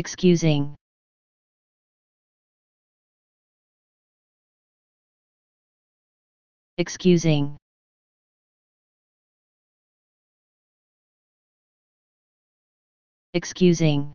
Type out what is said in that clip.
excusing, excusing, excusing.